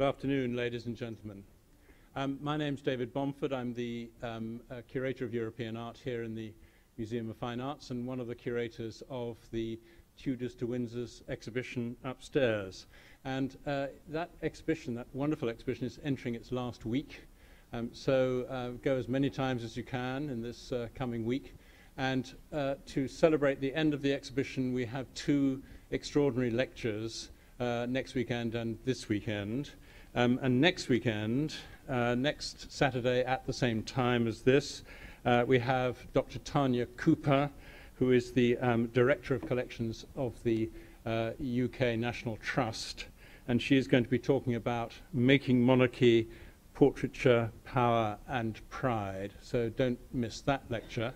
Good afternoon, ladies and gentlemen. Um, my name's David Bomford. I'm the um, uh, curator of European art here in the Museum of Fine Arts and one of the curators of the Tudors to Windsor's exhibition upstairs. And uh, that exhibition, that wonderful exhibition, is entering its last week. Um, so uh, go as many times as you can in this uh, coming week. And uh, to celebrate the end of the exhibition, we have two extraordinary lectures uh, next weekend and this weekend. Um, and next weekend, uh, next Saturday at the same time as this, uh, we have Dr. Tarnya Cooper, who is the um, Director of Collections of the uh, UK National Trust. And she is going to be talking about making monarchy, portraiture, power, and pride. So don't miss that lecture.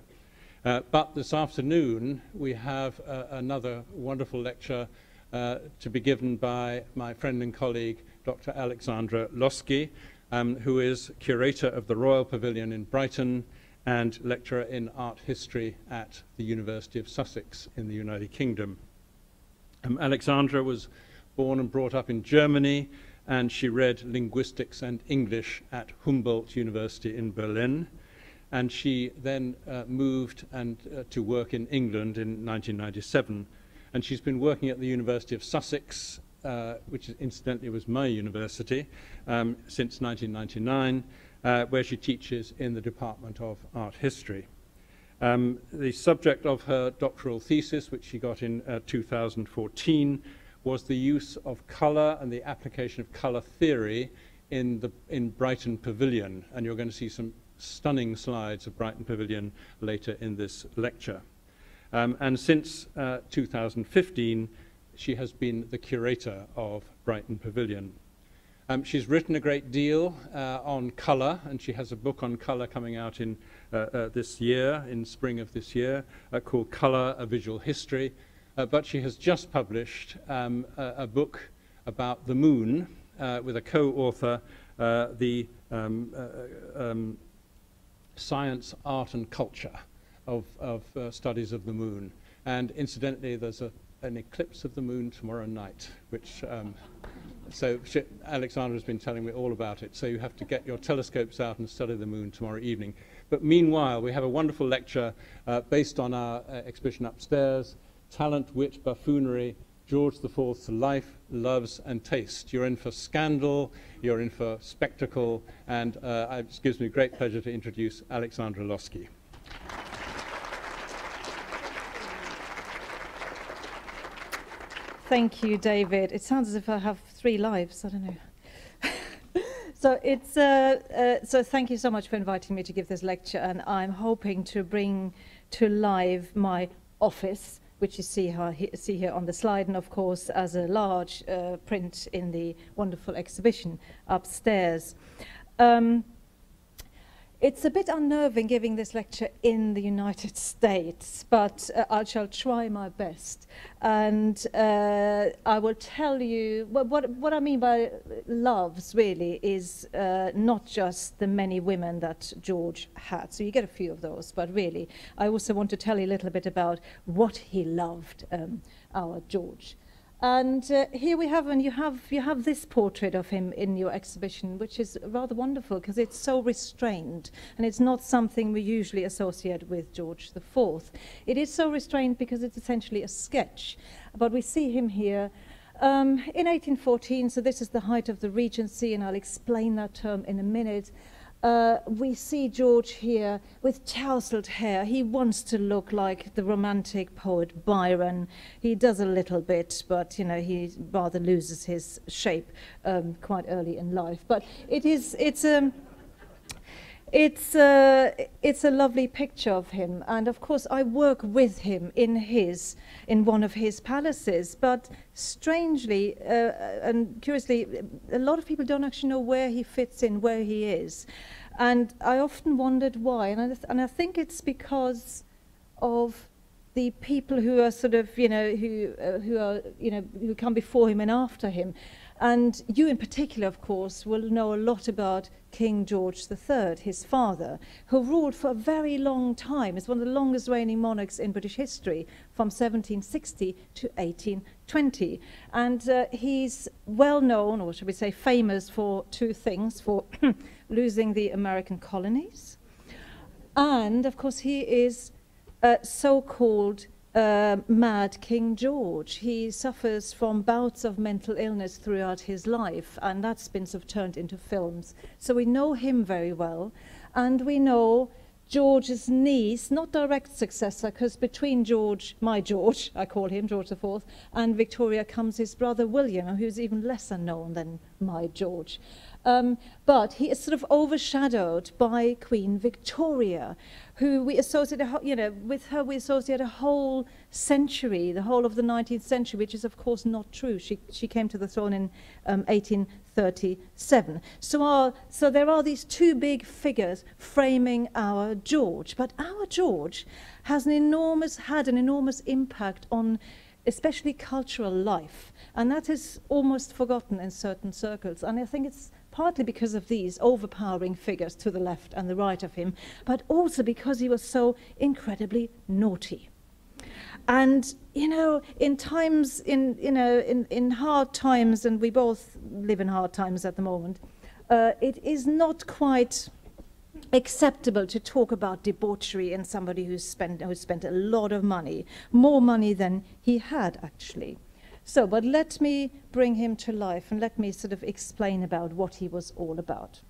Uh, but this afternoon, we have uh, another wonderful lecture uh, to be given by my friend and colleague, Dr. Alexandra Loske, um, who is curator of the Royal Pavilion in Brighton and lecturer in art history at the University of Sussex in the United Kingdom. Um, Alexandra was born and brought up in Germany, and she read linguistics and English at Humboldt University in Berlin. And she then uh, moved and, uh, to work in England in 1997 and she's been working at the University of Sussex, uh, which incidentally was my university, um, since 1999, uh, where she teaches in the Department of Art History. Um, the subject of her doctoral thesis, which she got in uh, 2014, was the use of colour and the application of colour theory in, the, in Brighton Pavilion. And you're going to see some stunning slides of Brighton Pavilion later in this lecture. Um, and since uh, 2015, she has been the curator of Brighton Pavilion. Um, she's written a great deal uh, on colour, and she has a book on colour coming out in uh, uh, this year, in spring of this year, uh, called Colour, A Visual History. Uh, but she has just published um, a, a, book about the moon uh, with a co-author, the um, um, Science, Art and Culture of, of studies of the moon. And incidentally, there's a, an eclipse of the moon tomorrow night, which, um, so she, Alexandra has been telling me all about it. So you have to get your telescopes out and study the moon tomorrow evening. But meanwhile, we have a wonderful lecture uh, based on our uh, exhibition upstairs, Talent, Wit, Buffoonery, George IV's life, loves, and taste. You're in for scandal, you're in for spectacle, and uh, it gives me great pleasure to introduce Alexandra Loske. Thank you, David. It sounds as if I have three lives. I don't know. so it's uh, uh, so thank you so much for inviting me to give this lecture, and I'm hoping to bring to life my office, which you see here, see here on the slide, and of course as a large uh, print in the wonderful exhibition upstairs. Um, it's a bit unnerving giving this lecture in the United States, but uh, I shall try my best. And uh, I will tell you, what, what, what I mean by loves really is uh, not just the many women that George had. So you get a few of those, but really, I also want to tell you a little bit about what he loved, um, our George. And uh, here we have, and you have, you have this portrait of him in your exhibition, which is rather wonderful because it's so restrained and it's not something we usually associate with George IV. It is so restrained because it's essentially a sketch, but we see him here um, in 1814, so this is the height of the Regency, and I'll explain that term in a minute. Uh, we see George here with tousled hair. He wants to look like the romantic poet Byron. He does a little bit, but you know he rather loses his shape um, quite early in life. But it is it's um, it's, uh, it's a lovely picture of him, and of course I work with him in his, in one of his palaces. But strangely uh, and curiously, a lot of people don't actually know where he fits in, where he is, and I often wondered why. And I, and I think it's because of the people who are sort of, you know, who uh, who are, you know, who come before him and after him And you in particular, of course, will know a lot about King George III, his father, who ruled for a very long time. He's one of the longest reigning monarchs in British history, from 1760 to 1820. And uh, he's well known, or should we say famous, for two things, for losing the American colonies, and of course he is uh, so-called uh, mad King George. He suffers from bouts of mental illness throughout his life, and that's been sort of turned into films. So we know him very well, and we know George's niece, not direct successor, because between George, my George, I call him George IV, and Victoria comes his brother William, who's even lesser known than my George. Um, but he is sort of overshadowed by Queen Victoria, who we associate, a, you know, with her we associate a whole century, the whole of the 19th century, which is of course not true. She, she came to the throne in um, 1837. So, our, so there are these two big figures framing our George. But our George has an enormous, had an enormous impact on especially cultural life. And that is almost forgotten in certain circles. And I think it's partly because of these overpowering figures to the left and the right of him, but also because he was so incredibly naughty. And, you know, in times, in, you know, in, in hard times, and we both live in hard times at the moment, uh, it is not quite acceptable to talk about debauchery in somebody who's spent, who spent a lot of money, more money than he had actually. So, but let me bring him to life and let me sort of explain about what he was all about.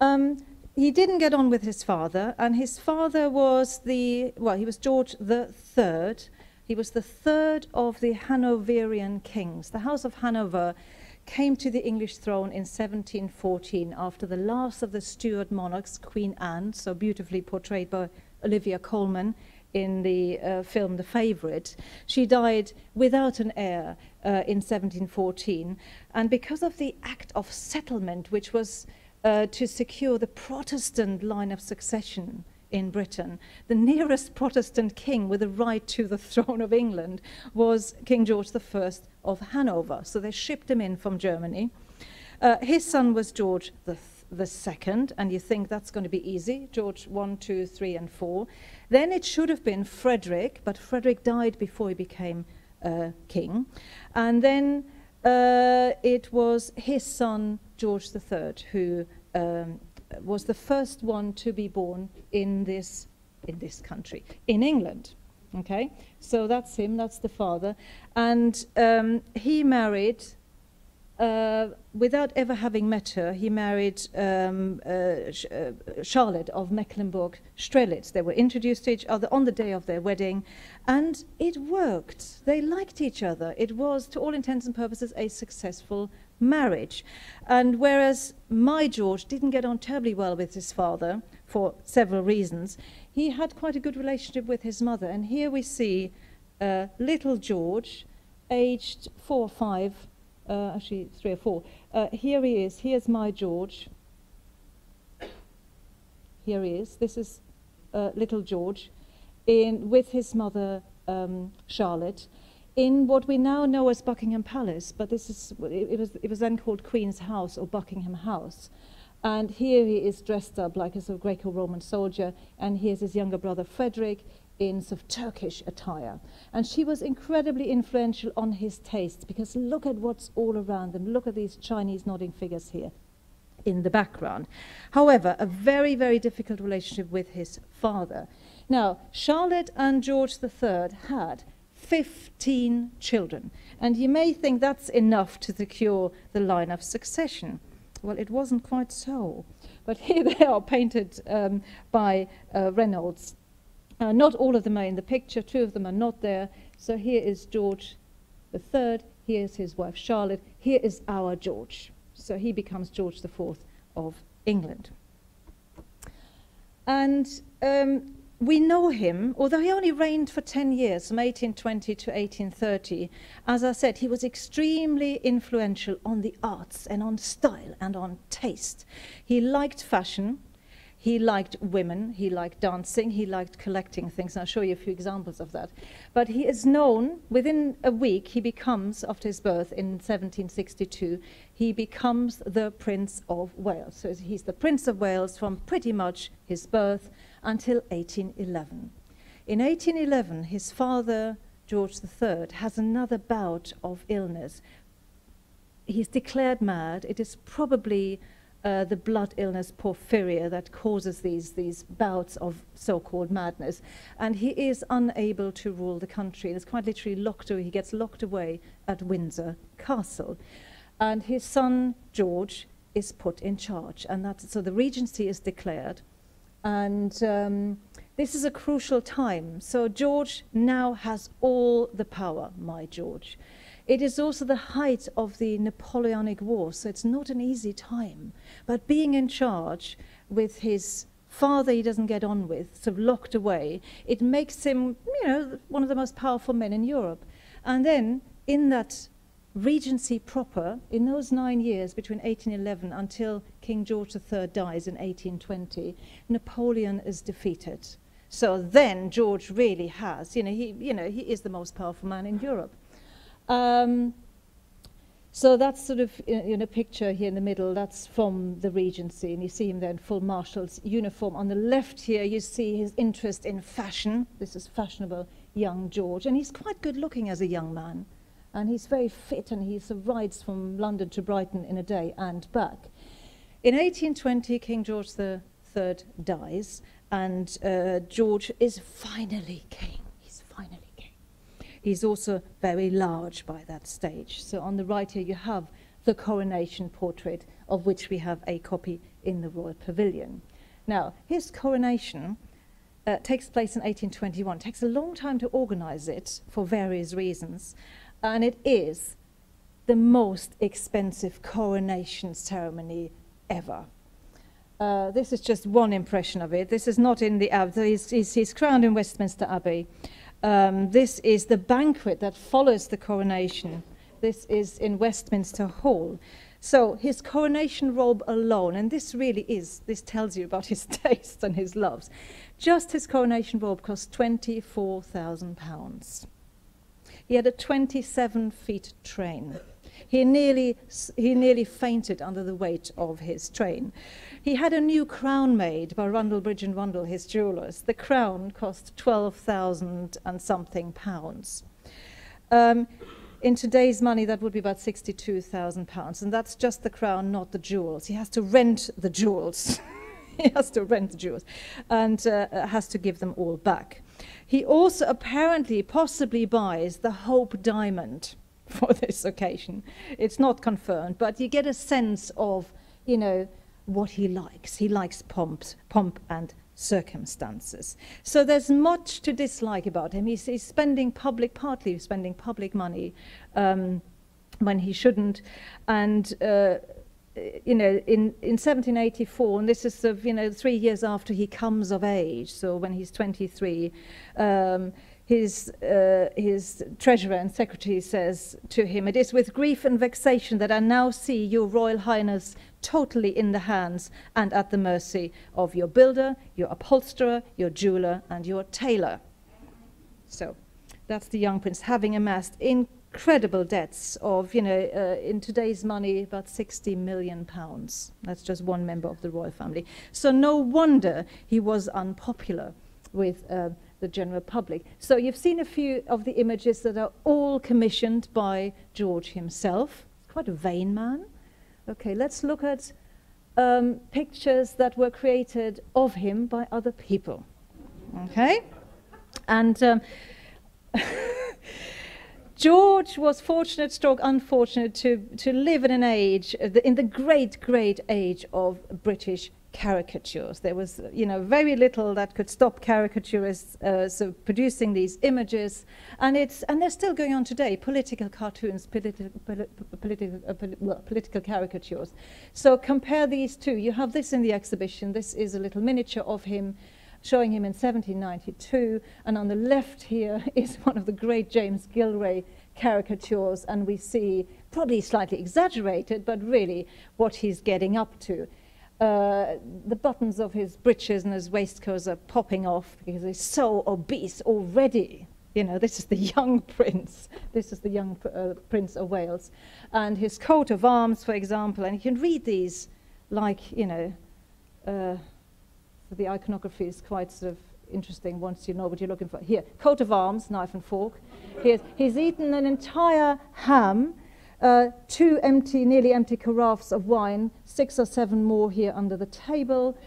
Um, he didn't get on with his father, and his father was the, well, he was George the Third. He was the third of the Hanoverian kings. The House of Hanover came to the English throne in 1714 after the last of the Stuart monarchs, Queen Anne, so beautifully portrayed by Olivia Colman, in the uh, film The Favourite. She died without an heir uh, in 1714, and because of the Act of Settlement, which was uh, to secure the Protestant line of succession in Britain, the nearest Protestant king with a right to the throne of England was King George I of Hanover. So they shipped him in from Germany. Uh, his son was George the the second, and you think that's going to be easy, George 1, 2, 3, and 4. Then it should have been Frederick, but Frederick died before he became uh, king. And then uh, it was his son, George III, who um, was the first one to be born in this, in this country, in England. Okay, so that's him, that's the father. And um, he married uh, without ever having met her, he married um, uh, Sh uh, Charlotte of Mecklenburg-Strelitz. They were introduced to each other on the day of their wedding, and it worked. They liked each other. It was, to all intents and purposes, a successful marriage. And whereas my George didn't get on terribly well with his father for several reasons, he had quite a good relationship with his mother. And here we see uh, little George, aged four or five, uh, actually three or four. Uh, here he is. Here's my George. Here he is. This is uh, little George, in with his mother um, Charlotte, in what we now know as Buckingham Palace, but this is it, it was it was then called Queen's House or Buckingham House. And here he is dressed up like a sort of Greco-Roman soldier, and here's his younger brother Frederick, in sort of Turkish attire. And she was incredibly influential on his taste because look at what's all around them. Look at these Chinese nodding figures here in the background. However, a very, very difficult relationship with his father. Now, Charlotte and George III had 15 children. And you may think that's enough to secure the line of succession. Well, it wasn't quite so. But here they are painted um, by uh, Reynolds uh, not all of them are in the picture, two of them are not there. So here is George third, here is his wife Charlotte, here is our George. So he becomes George Fourth of England. And um, we know him, although he only reigned for 10 years, from 1820 to 1830. As I said, he was extremely influential on the arts and on style and on taste. He liked fashion. He liked women, he liked dancing, he liked collecting things. I'll show you a few examples of that. But he is known, within a week, he becomes, after his birth in 1762, he becomes the Prince of Wales. So he's the Prince of Wales from pretty much his birth until 1811. In 1811, his father, George III, has another bout of illness. He's declared mad. It is probably uh, the blood illness porphyria that causes these, these bouts of so-called madness. And he is unable to rule the country. It's quite literally locked away. He gets locked away at Windsor Castle. And his son, George, is put in charge. And so the regency is declared. And um, this is a crucial time. So George now has all the power, my George. It is also the height of the Napoleonic War, so it's not an easy time. But being in charge with his father he doesn't get on with, sort of locked away, it makes him, you know, one of the most powerful men in Europe. And then in that regency proper, in those nine years between 1811 until King George III dies in 1820, Napoleon is defeated. So then George really has, you know, he, you know, he is the most powerful man in Europe. Um, so that's sort of in, in, a picture here in the middle, that's from the Regency, and you see him there in full marshal's uniform. On the left here, you see his interest in fashion. This is fashionable young George, and he's quite good looking as a young man. And he's very fit, and he rides from London to Brighton in a day and back. In 1820, King George III dies, and uh, George is finally king. He's also very large by that stage. So on the right here you have the coronation portrait, of which we have a copy in the Royal Pavilion. Now, his coronation uh, takes place in 1821. It takes a long time to organize it for various reasons, and it is the most expensive coronation ceremony ever. Uh, this is just one impression of it. This is not in the Abbey. He's, he's, he's crowned in Westminster Abbey. Um, this is the banquet that follows the coronation. This is in Westminster Hall. So his coronation robe alone, and this really is, this tells you about his tastes and his loves. Just his coronation robe cost £24,000. He had a 27 feet train. He nearly, he nearly fainted under the weight of his train. He had a new crown made by Rundell Bridge and Rundell, his jewelers. The crown cost 12,000 and something pounds. Um, in today's money, that would be about 62,000 pounds. And that's just the crown, not the jewels. He has to rent the jewels. he has to rent the jewels and uh, has to give them all back. He also apparently possibly buys the Hope Diamond for this occasion. It's not confirmed, but you get a sense of, you know, what he likes. He likes pomps, pomp and circumstances. So there's much to dislike about him. He's, he's spending public, partly spending public money um, when he shouldn't. And, uh, you know, in, in 1784, and this is, of, you know, three years after he comes of age, so when he's 23, um, his, uh, his treasurer and secretary says to him, It is with grief and vexation that I now see your Royal Highness totally in the hands and at the mercy of your builder, your upholsterer, your jeweler, and your tailor. So that's the young prince having amassed incredible debts of, you know, uh, in today's money, about 60 million pounds. That's just one member of the royal family. So no wonder he was unpopular with uh, the general public. So you've seen a few of the images that are all commissioned by George himself. Quite a vain man. Okay, let's look at um, pictures that were created of him by other people. Okay? And um, George was fortunate, stroke unfortunate, to, to live in an age, in the great, great age of British caricatures. There was, you know, very little that could stop caricaturists uh, so producing these images, and it's and they're still going on today. Political cartoons, politi poli political uh, poli well, political caricatures. So compare these two. You have this in the exhibition. This is a little miniature of him. Showing him in 1792, and on the left here is one of the great James Gillray caricatures, and we see, probably slightly exaggerated, but really what he's getting up to. Uh, the buttons of his breeches and his waistcoats are popping off because he's so obese already. You know, this is the young prince. This is the young uh, prince of Wales. And his coat of arms, for example, and you can read these like, you know, uh, the iconography is quite sort of interesting once you know what you're looking for. Here, coat of arms, knife and fork. Here's, he's eaten an entire ham, uh, two empty, nearly empty carafes of wine, six or seven more here under the table.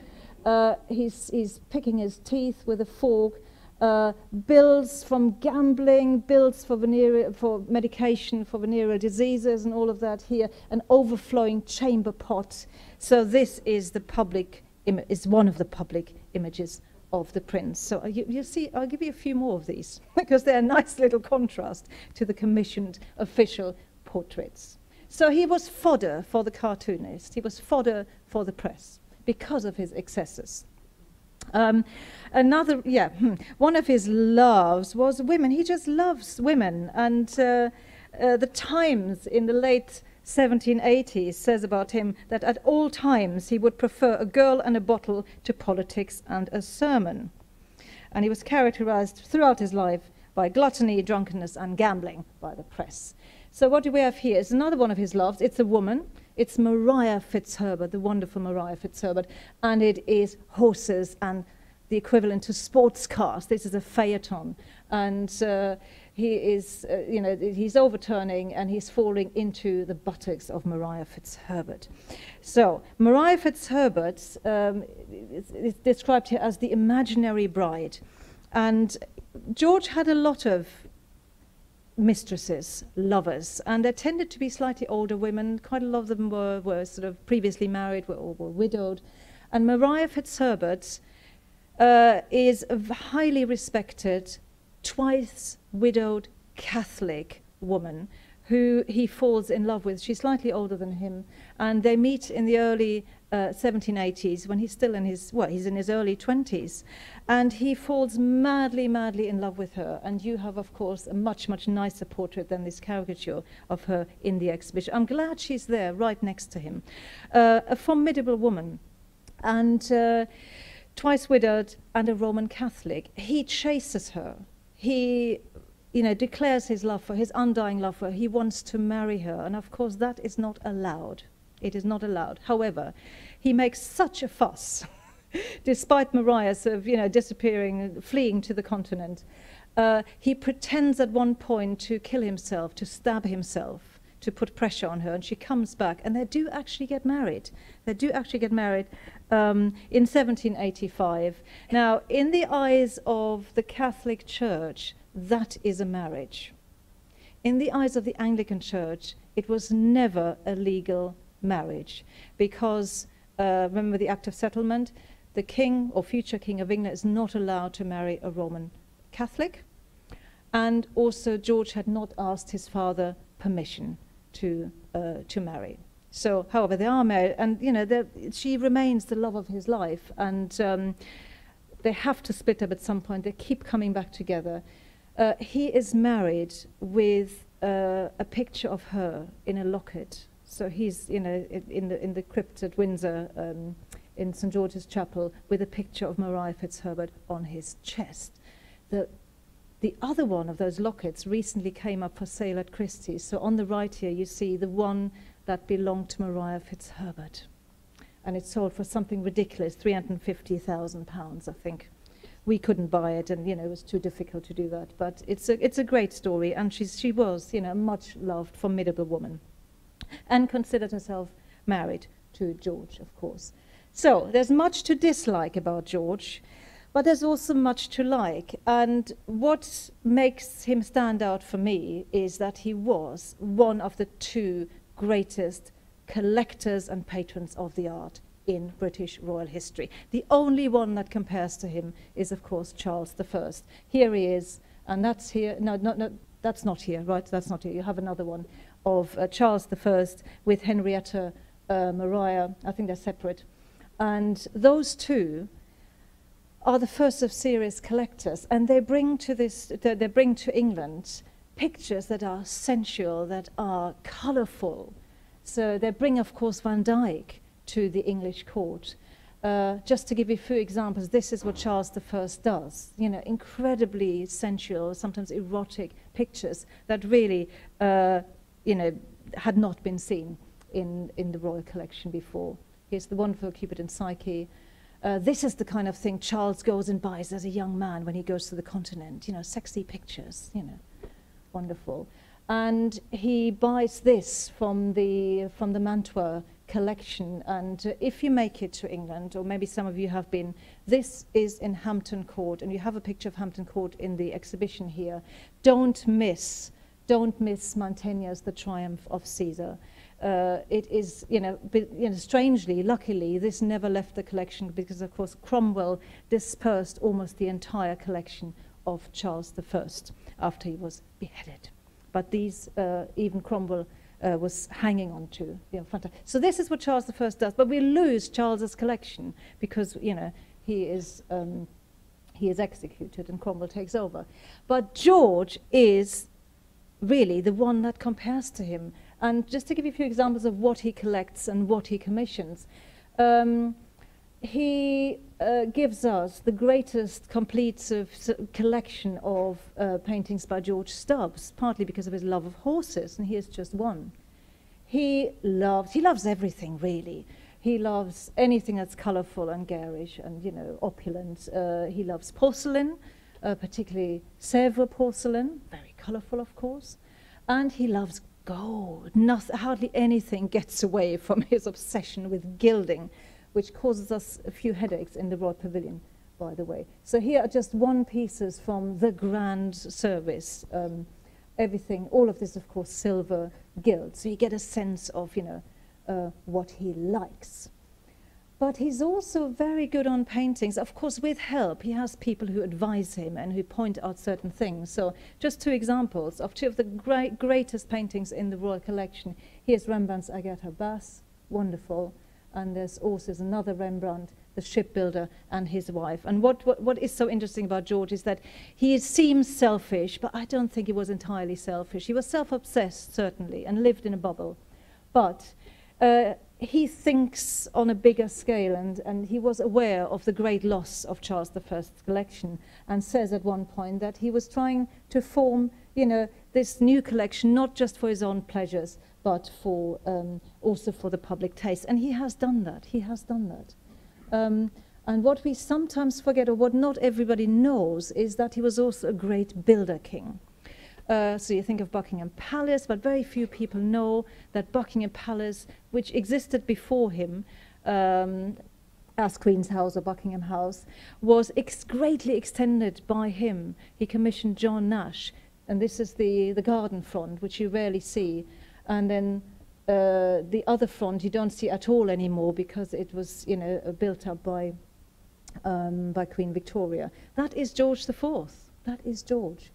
Uh, he's, he's picking his teeth with a fork. Uh, bills from gambling, bills for, venereal, for medication for venereal diseases and all of that here, an overflowing chamber pot. So this is the public, is one of the public images of the prince. So you, you see, I'll give you a few more of these because they're a nice little contrast to the commissioned official portraits. So he was fodder for the cartoonist. He was fodder for the press because of his excesses. Um, another, yeah, hmm, one of his loves was women. He just loves women. And uh, uh, the Times in the late 1780s says about him that at all times he would prefer a girl and a bottle to politics and a sermon. And he was characterized throughout his life by gluttony, drunkenness, and gambling by the press. So, what do we have here? It's another one of his loves. It's a woman. It's Maria Fitzherbert, the wonderful Maria Fitzherbert. And it is horses and the equivalent to sports cars. This is a phaeton. And uh, he is, uh, you know, he's overturning and he's falling into the buttocks of Maria Fitzherbert. So, Maria Fitzherbert um, is, is described here as the imaginary bride. And George had a lot of mistresses, lovers, and they tended to be slightly older women. Quite a lot of them were, were sort of previously married or were, were widowed. And Maria Fitzherbert uh, is a highly respected twice widowed Catholic woman who he falls in love with. She's slightly older than him, and they meet in the early uh, 1780s when he's still in his, well, he's in his early 20s, and he falls madly, madly in love with her. And you have, of course, a much, much nicer portrait than this caricature of her in the exhibition. I'm glad she's there, right next to him. Uh, a formidable woman, and uh, twice widowed and a Roman Catholic. He chases her he you know, declares his love for his undying love for her. He wants to marry her. And of course, that is not allowed. It is not allowed. However, he makes such a fuss, despite Maria's of, you know, disappearing, fleeing to the continent. Uh, he pretends at one point to kill himself, to stab himself, to put pressure on her. And she comes back, and they do actually get married. They do actually get married um, in 1785. Now, in the eyes of the Catholic Church, that is a marriage. In the eyes of the Anglican Church, it was never a legal marriage because, uh, remember the Act of Settlement? The king or future king of England is not allowed to marry a Roman Catholic. And also, George had not asked his father permission to, uh, to marry. So, however, they are married, and you know, she remains the love of his life, and um, they have to split up at some point. They keep coming back together. Uh, he is married with uh, a picture of her in a locket. So he's, you know, in the in the crypt at Windsor, um, in St George's Chapel, with a picture of Maria Fitzherbert on his chest. The the other one of those lockets recently came up for sale at Christie's. So on the right here, you see the one that belonged to Maria Fitzherbert. And it sold for something ridiculous, £350,000, I think. We couldn't buy it, and you know it was too difficult to do that. But it's a it's a great story, and she's she was you know a much loved, formidable woman, and considered herself married to George, of course. So there's much to dislike about George, but there's also much to like. And what makes him stand out for me is that he was one of the two greatest collectors and patrons of the art in British royal history. The only one that compares to him is, of course, Charles I. Here he is, and that's here. No, no, no, that's not here, right? That's not here. You have another one of uh, Charles I with Henrietta uh, Maria. I think they're separate. And those two are the first of serious collectors, and they bring to this, they bring to England pictures that are sensual, that are colorful. So they bring, of course, Van Dyck to the English court. Uh, just to give you a few examples, this is what Charles I does. You know, incredibly sensual, sometimes erotic pictures that really, uh, you know, had not been seen in, in the royal collection before. Here's the wonderful Cupid and Psyche. Uh, this is the kind of thing Charles goes and buys as a young man when he goes to the continent. You know, sexy pictures, you know, wonderful. And he buys this from the, from the Mantua collection. And uh, if you make it to England, or maybe some of you have been, this is in Hampton Court, and you have a picture of Hampton Court in the exhibition here. Don't miss, don't miss Mantegna's The Triumph of Caesar. Uh, it is, you know, you know, strangely, luckily, this never left the collection because, of course, Cromwell dispersed almost the entire collection of Charles I after he was beheaded. But these, uh, even Cromwell uh, was hanging on to. You know, so this is what Charles I does. But we lose Charles's collection because, you know, he is, um, he is executed and Cromwell takes over. But George is really the one that compares to him. And just to give you a few examples of what he collects and what he commissions, um, he uh, gives us the greatest complete of, collection of uh, paintings by George Stubbs, partly because of his love of horses, and here's just one. He loves, he loves everything, really. He loves anything that's colourful and garish and, you know, opulent. Uh, he loves porcelain, uh, particularly Sèvres porcelain, very colourful, of course. And he loves gold. Hardly anything gets away from his obsession with gilding which causes us a few headaches in the Royal Pavilion, by the way. So here are just one pieces from the grand service. Um, everything, all of this, of course, silver, gilt. So you get a sense of, you know, uh, what he likes. But he's also very good on paintings. Of course, with help, he has people who advise him and who point out certain things. So just two examples of two of the great, greatest paintings in the Royal Collection. Here's Rembrandt's Agatha Bas, wonderful and there's also another Rembrandt, the shipbuilder, and his wife. And what, what, what is so interesting about George is that he seems selfish, but I don't think he was entirely selfish. He was self-obsessed, certainly, and lived in a bubble. But uh, he thinks on a bigger scale, and, and he was aware of the great loss of Charles I's collection, and says at one point that he was trying to form, you know, this new collection not just for his own pleasures, but for um, also for the public taste. And he has done that. He has done that. Um, and what we sometimes forget, or what not everybody knows, is that he was also a great builder king. Uh, so you think of Buckingham Palace, but very few people know that Buckingham Palace, which existed before him, um, as Queen's House or Buckingham House, was ex greatly extended by him. He commissioned John Nash, and this is the, the garden front, which you rarely see. And then uh, the other front you don't see at all anymore because it was, you know, uh, built up by, um, by Queen Victoria. That is George IV. That is George.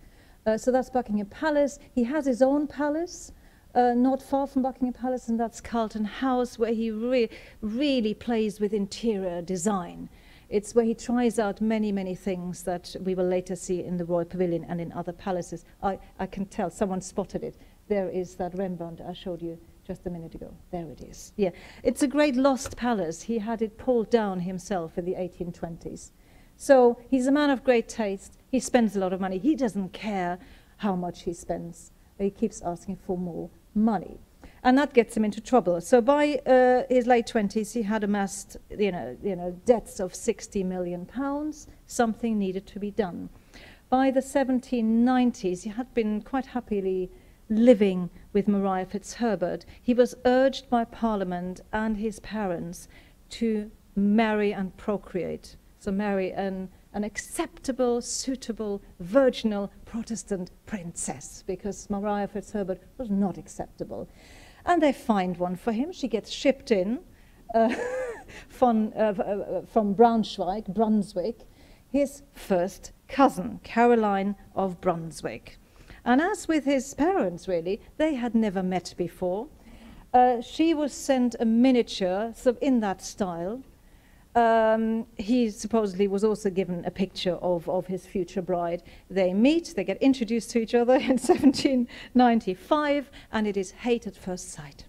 Uh, so that's Buckingham Palace. He has his own palace, uh, not far from Buckingham Palace, and that's Carlton House, where he re really plays with interior design. It's where he tries out many, many things that we will later see in the Royal Pavilion and in other palaces. I, I can tell, someone spotted it there is that Rembrandt I showed you just a minute ago. There it is. Yeah, it's a great lost palace. He had it pulled down himself in the 1820s. So he's a man of great taste. He spends a lot of money. He doesn't care how much he spends. He keeps asking for more money. And that gets him into trouble. So by uh, his late 20s, he had amassed, you know, you know, debts of 60 million pounds. Something needed to be done. By the 1790s, he had been quite happily living with Maria Fitzherbert, he was urged by Parliament and his parents to marry and procreate. So marry an, an acceptable, suitable, virginal Protestant princess, because Maria Fitzherbert was not acceptable. And they find one for him. She gets shipped in uh, from, uh, uh, from Braunschweig, Brunswick, his first cousin, Caroline of Brunswick. And as with his parents, really, they had never met before. Uh, she was sent a miniature so in that style. Um, he supposedly was also given a picture of, of his future bride. They meet, they get introduced to each other in 1795, and it is hate at first sight.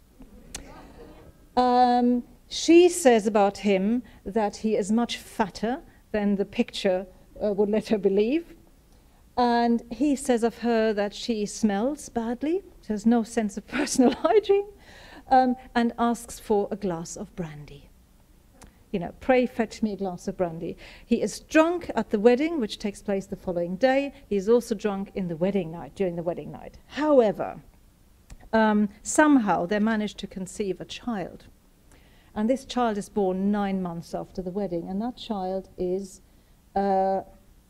Um, She says about him that he is much fatter than the picture uh, would let her believe. And he says of her that she smells badly, she has no sense of personal hygiene, um, and asks for a glass of brandy. You know, pray fetch me a glass of brandy. He is drunk at the wedding, which takes place the following day. He is also drunk in the wedding night, during the wedding night. However, um, somehow they manage to conceive a child. And this child is born nine months after the wedding, and that child is uh,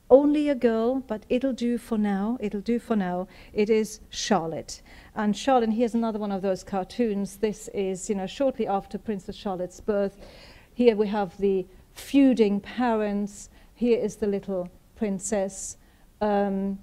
only a girl, but it'll do for now. It'll do for now. It is Charlotte. And Charlotte, here's another one of those cartoons. This is, you know, shortly after Princess Charlotte's birth. Here we have the feuding parents. Here is the little princess. Um,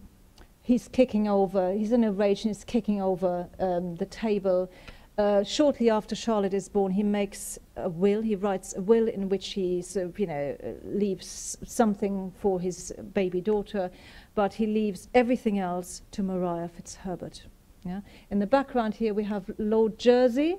he's kicking over, he's in a rage and he's kicking over um, the table. Uh, shortly after Charlotte is born, he makes a will. He writes a will in which he, sort of, you know, leaves something for his baby daughter, but he leaves everything else to Maria Fitzherbert. Yeah? In the background here, we have Lord Jersey,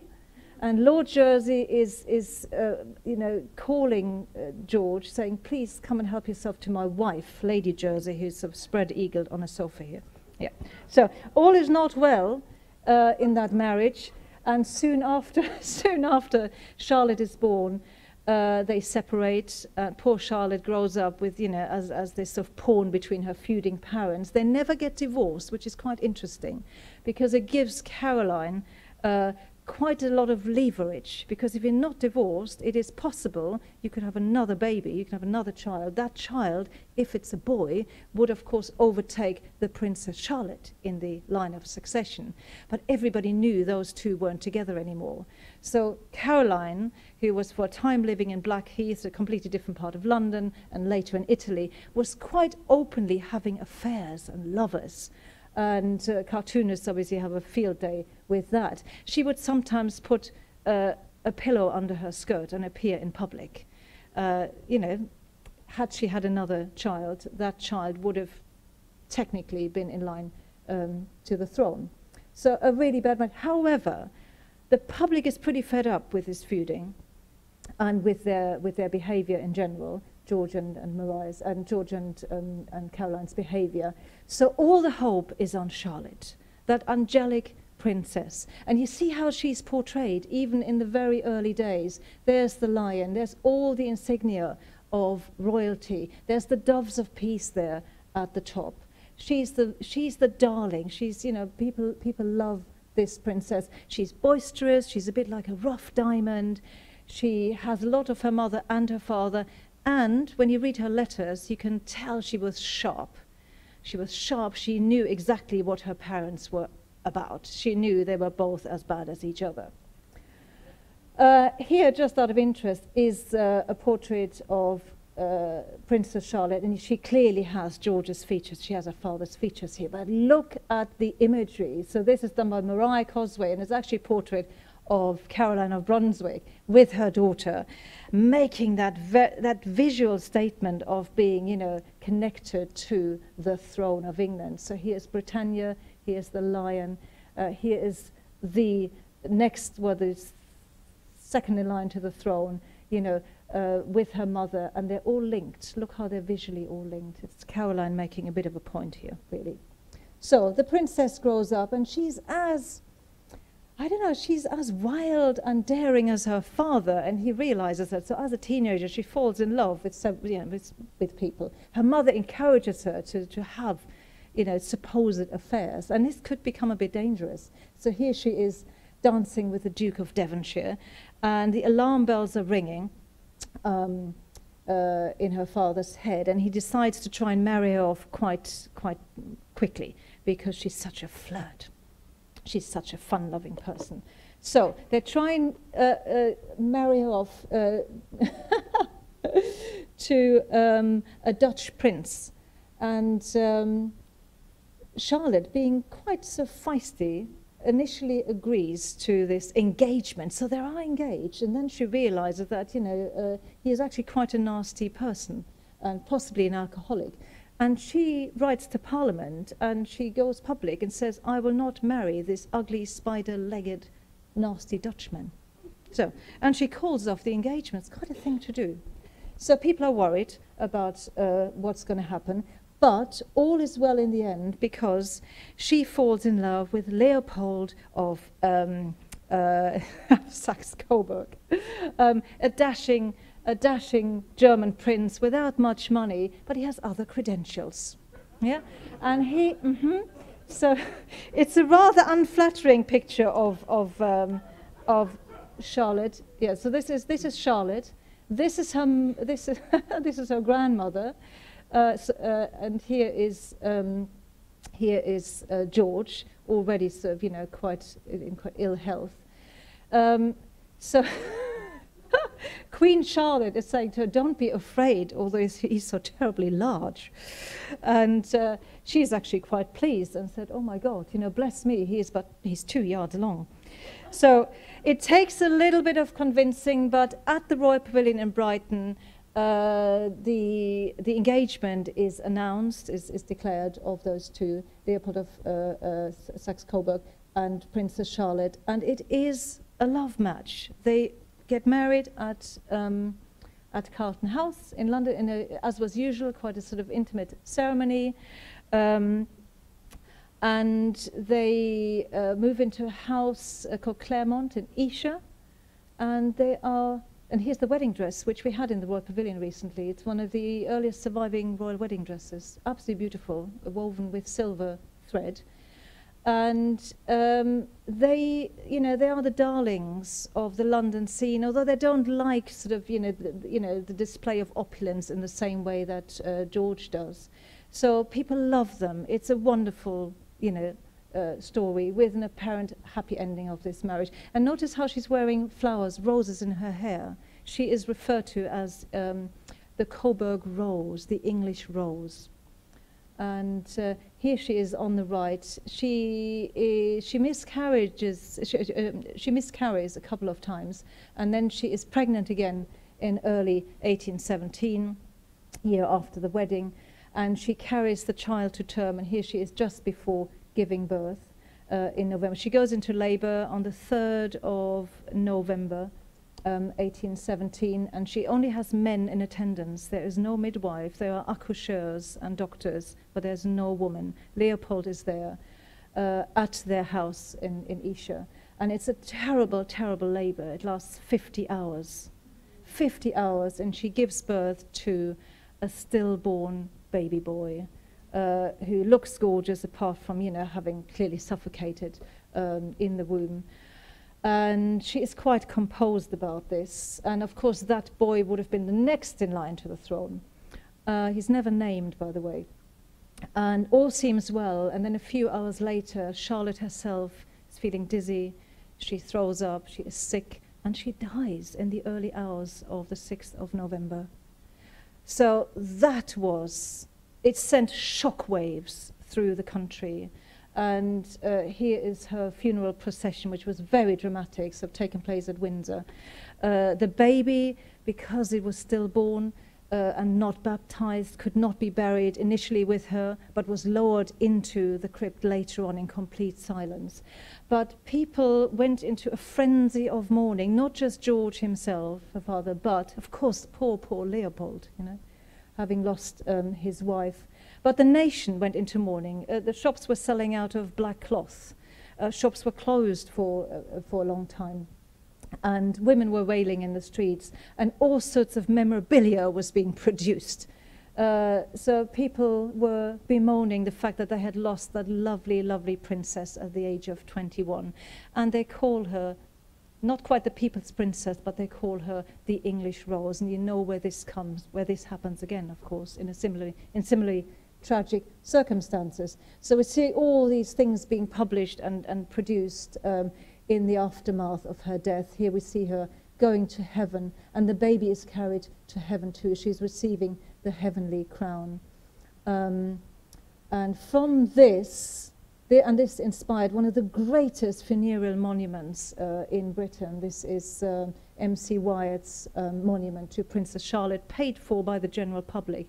and Lord Jersey is, is uh, you know, calling uh, George, saying, please come and help yourself to my wife, Lady Jersey, who's sort of spread-eagled on a sofa here. Yeah. So all is not well uh, in that marriage and soon after, soon after Charlotte is born, uh, they separate. Uh, poor Charlotte grows up with, you know, as, as this sort of pawn between her feuding parents. They never get divorced, which is quite interesting, because it gives Caroline uh, quite a lot of leverage because if you're not divorced, it is possible you could have another baby, you can have another child. That child, if it's a boy, would of course overtake the Princess Charlotte in the line of succession. But everybody knew those two weren't together anymore. So Caroline, who was for a time living in Blackheath, a completely different part of London, and later in Italy, was quite openly having affairs and lovers and uh, cartoonists obviously have a field day with that. She would sometimes put uh, a pillow under her skirt and appear in public. Uh, you know, had she had another child, that child would have technically been in line um, to the throne. So a really bad man. However, the public is pretty fed up with this feuding and with their, with their behavior in general. George and, and Mariah's and George and, um, and Caroline's behavior. So all the hope is on Charlotte, that angelic princess. And you see how she's portrayed even in the very early days. There's the lion, there's all the insignia of royalty. There's the doves of peace there at the top. She's the, she's the darling. She's, you know, people, people love this princess. She's boisterous. She's a bit like a rough diamond. She has a lot of her mother and her father, and when you read her letters, you can tell she was sharp. She was sharp. She knew exactly what her parents were about. She knew they were both as bad as each other. Uh, here, just out of interest, is uh, a portrait of uh, Princess Charlotte, and she clearly has George's features. She has her father's features here. But look at the imagery. So this is done by Maria Cosway, and it's actually a portrait of Caroline of Brunswick with her daughter, making that, that visual statement of being, you know, connected to the throne of England. So here's Britannia, here's the lion, uh, here is the next, well, the second in line to the throne, you know, uh, with her mother, and they're all linked. Look how they're visually all linked. It's Caroline making a bit of a point here, really. So the princess grows up, and she's as I don't know, she's as wild and daring as her father, and he realizes that. So, as a teenager, she falls in love with, some, you know, with, with people. Her mother encourages her to, to have, you know, supposed affairs, and this could become a bit dangerous. So, here she is dancing with the Duke of Devonshire, and the alarm bells are ringing. Um, uh, in her father's head, and he decides to try and marry her off quite, quite quickly because she's such a flirt she's such a fun-loving person. So they're trying uh, uh, marry her off uh, to um, a Dutch prince, and um, Charlotte, being quite so feisty, initially agrees to this engagement. So they are engaged, and then she realizes that you know uh, he is actually quite a nasty person and possibly an alcoholic. And she writes to Parliament and she goes public and says, I will not marry this ugly, spider legged, nasty Dutchman. So, and she calls off the engagement. It's quite a thing to do. So people are worried about uh, what's going to happen. But all is well in the end because she falls in love with Leopold of um, uh, Saxe-Coburg, um, a dashing, a dashing German prince without much money, but he has other credentials. Yeah, and he. Mm-hmm, so it's a rather unflattering picture of of um, of Charlotte. Yeah. So this is this is Charlotte. This is her. This is this is her grandmother. Uh, so, uh, and here is um, here is uh, George, already sort of you know quite in quite ill health. Um, so Queen Charlotte is saying to her, "Don't be afraid, although he's, so terribly large," and uh, she's actually quite pleased and said, "Oh my God, you know, bless me, he is but he's two yards long." So it takes a little bit of convincing, but at the Royal Pavilion in Brighton, uh, the, the engagement is announced, is, is declared of those two, Leopold of uh, uh, Saxe-Coburg and Princess Charlotte, and it is a love match. They get married at, um, at Carlton House in London, in a, as was usual, quite a sort of intimate ceremony. Um, and they uh, move into a house uh, called Claremont in Esher, and they are and here's the wedding dress, which we had in the Royal Pavilion recently. It's one of the earliest surviving royal wedding dresses. Absolutely beautiful, woven with silver thread. And um, they, you know, they are the darlings of the London scene, although they don't like sort of, you know, the, you know, the display of opulence in the same way that uh, George does. So people love them. It's a wonderful, you know, uh, story with an apparent happy ending of this marriage. And notice how she's wearing flowers, roses in her hair. She is referred to as um, the Coburg rose, the English rose. And uh, here she is on the right. She is, she miscarriages. She, uh, she miscarries a couple of times, and then she is pregnant again in early 1817, year after the wedding, and she carries the child to term. And here she is just before giving birth uh, in November. She goes into labor on the 3rd of November um, 1817, and she only has men in attendance. There is no midwife. There are accoucheurs and doctors, but there's no woman. Leopold is there uh, at their house in, in Esher. And it's a terrible, terrible labor. It lasts 50 hours. 50 hours, and she gives birth to a stillborn baby boy uh, who looks gorgeous apart from, you know, having clearly suffocated um, in the womb. And she is quite composed about this. And of course, that boy would have been the next in line to the throne. Uh, he's never named, by the way. And all seems well. And then a few hours later, Charlotte herself is feeling dizzy. She throws up, she is sick, and she dies in the early hours of the 6th of November. So that was it sent shockwaves through the country. And uh, here is her funeral procession, which was very dramatic, so taken place at Windsor. Uh, the baby, because it was stillborn uh, and not baptized, could not be buried initially with her, but was lowered into the crypt later on in complete silence. But people went into a frenzy of mourning, not just George himself, her father, but, of course, poor, poor Leopold, you know having lost um, his wife. But the nation went into mourning. Uh, the shops were selling out of black cloth. Uh, shops were closed for, uh, for a long time. And women were wailing in the streets, and all sorts of memorabilia was being produced. Uh, so people were bemoaning the fact that they had lost that lovely, lovely princess at the age of 21. And they call her not quite the people's princess, but they call her the English rose. And you know where this comes, where this happens again, of course, in a similarly, in similarly tragic circumstances. So we see all these things being published and, and produced um, in the aftermath of her death. Here we see her going to heaven, and the baby is carried to heaven too. She's receiving the heavenly crown. Um, and from this, the, and this inspired one of the greatest funereal monuments uh, in Britain. This is um, M.C. Wyatt's um, monument to Princess Charlotte, paid for by the general public,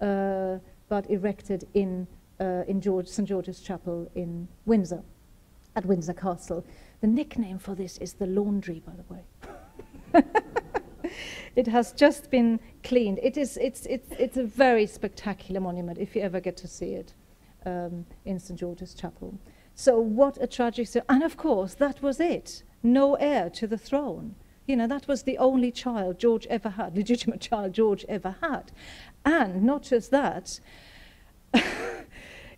uh, but erected in, uh, in George, St. George's Chapel in Windsor, at Windsor Castle. The nickname for this is the laundry, by the way. it has just been cleaned. It is, it's, it's, it's a very spectacular monument if you ever get to see it um, in St. George's Chapel. So what a tragic... And of course, that was it. No heir to the throne. You know, that was the only child George ever had, legitimate child George ever had. And not just that,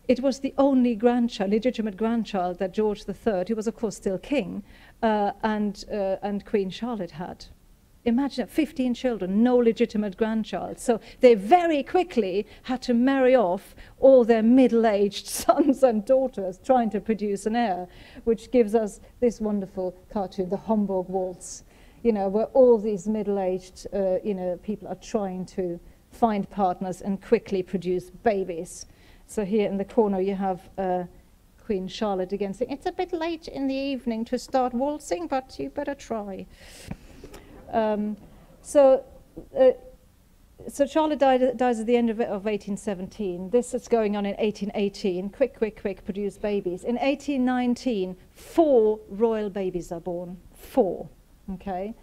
it was the only grandchild, legitimate grandchild that George III, who was of course still king, uh, and, uh, and Queen Charlotte had. Imagine 15 children, no legitimate grandchild. So they very quickly had to marry off all their middle aged sons and daughters trying to produce an heir, which gives us this wonderful cartoon, the Homburg Waltz, you know, where all these middle aged uh, you know, people are trying to find partners and quickly produce babies. So here in the corner you have uh, Queen Charlotte again saying, it's a bit late in the evening to start waltzing, but you better try. Um, so, uh, so Charlotte died, dies at the end of, of 1817. This is going on in 1818. Quick, quick, quick, produce babies. In 1819, four royal babies are born. Four. Okay.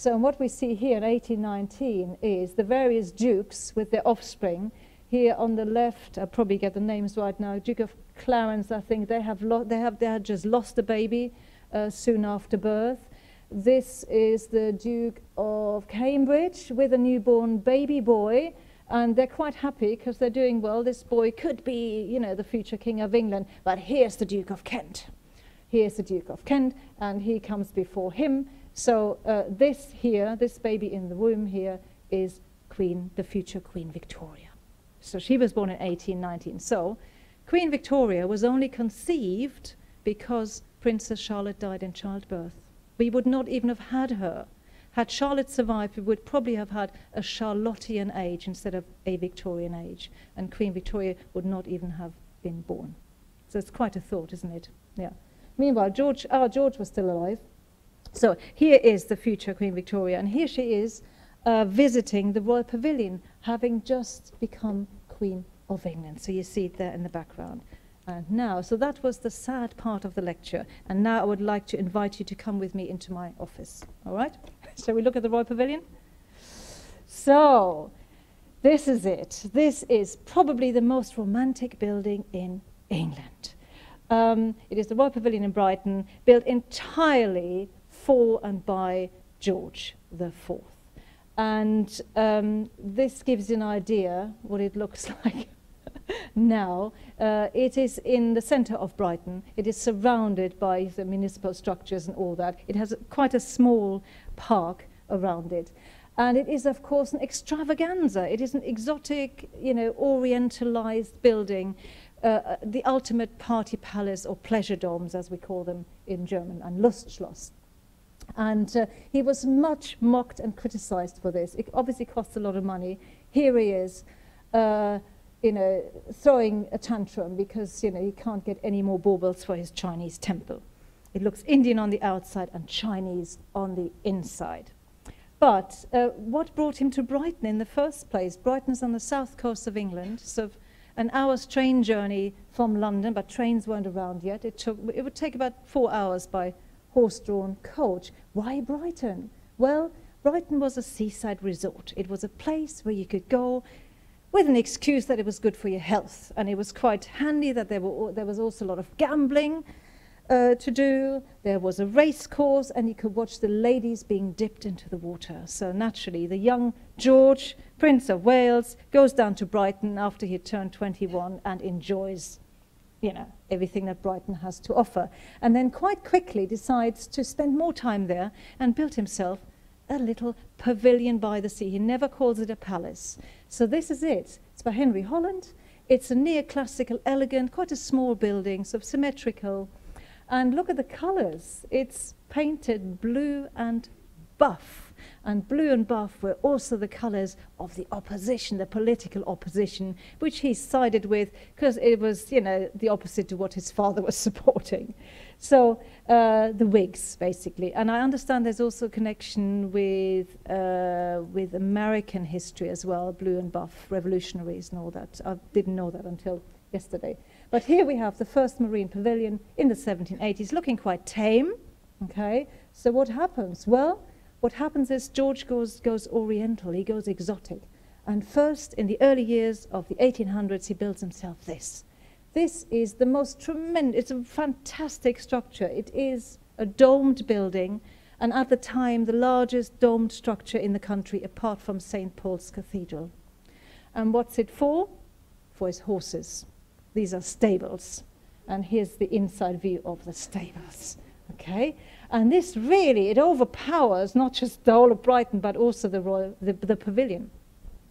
So what we see here in 1819 is the various dukes with their offspring here on the left, I'll probably get the names right now, Duke of Clarence, I think, they have, they have, they had just lost a baby uh, soon after birth. This is the Duke of Cambridge with a newborn baby boy, and they're quite happy because they're doing well. This boy could be, you know, the future King of England, but here's the Duke of Kent. Here's the Duke of Kent, and he comes before him. So uh, this here, this baby in the womb here, is Queen, the future Queen Victoria. So she was born in 1819. So Queen Victoria was only conceived because Princess Charlotte died in childbirth. We would not even have had her. Had Charlotte survived, we would probably have had a Charlottean age instead of a Victorian age, and Queen Victoria would not even have been born. So it's quite a thought, isn't it? Yeah. Meanwhile, George, our George was still alive. So here is the future Queen Victoria, and here she is uh, visiting the Royal Pavilion, having just become Queen of England. So you see it there in the background. And now, so that was the sad part of the lecture. And now I would like to invite you to come with me into my office. All right? Shall we look at the Royal Pavilion? So, this is it. This is probably the most romantic building in England. Um, it is the Royal Pavilion in Brighton, built entirely for and by George the Fourth. And um, this gives an idea what it looks like now. Uh, it is in the centre of Brighton. It is surrounded by the municipal structures and all that. It has quite a small park around it. And it is, of course, an extravaganza. It is an exotic, you know, orientalized building, uh, uh the ultimate party palace or pleasure domes, as we call them in German, and Lustschloss. And uh, he was much mocked and criticized for this. It obviously costs a lot of money. Here he is, uh, you know, throwing a tantrum because, you know, he can't get any more baubles for his Chinese temple. It looks Indian on the outside and Chinese on the inside. But uh, what brought him to Brighton in the first place? Brighton is on the south coast of England, so an hour's train journey from London, but trains weren't around yet. It, took, it would take about four hours by horse-drawn coach. Why Brighton? Well, Brighton was a seaside resort. It was a place where you could go with an excuse that it was good for your health. And it was quite handy that there, were, there was also a lot of gambling uh, to do. There was a race course, and you could watch the ladies being dipped into the water. So naturally, the young George, Prince of Wales, goes down to Brighton after he turned 21 and enjoys you know, everything that Brighton has to offer. And then quite quickly decides to spend more time there and built himself a little pavilion by the sea. He never calls it a palace. So this is it. It's by Henry Holland. It's a neoclassical, elegant, quite a small building, sort of symmetrical. And look at the colors. It's painted blue and buff and blue and buff were also the colours of the opposition, the political opposition, which he sided with because it was, you know, the opposite to what his father was supporting. So uh, the Whigs, basically. And I understand there's also a connection with, uh, with American history as well, blue and buff, revolutionaries and all that. I didn't know that until yesterday. But here we have the first Marine Pavilion in the 1780s, looking quite tame. Okay, so what happens? Well, what happens is George goes, goes oriental, he goes exotic. And first, in the early years of the 1800s, he builds himself this. This is the most tremendous, it's a fantastic structure. It is a domed building, and at the time, the largest domed structure in the country, apart from St. Paul's Cathedral. And what's it for? For his horses. These are stables. And here's the inside view of the stables. Okay? And this really, it overpowers not just the whole of Brighton, but also the, royal, the, the pavilion.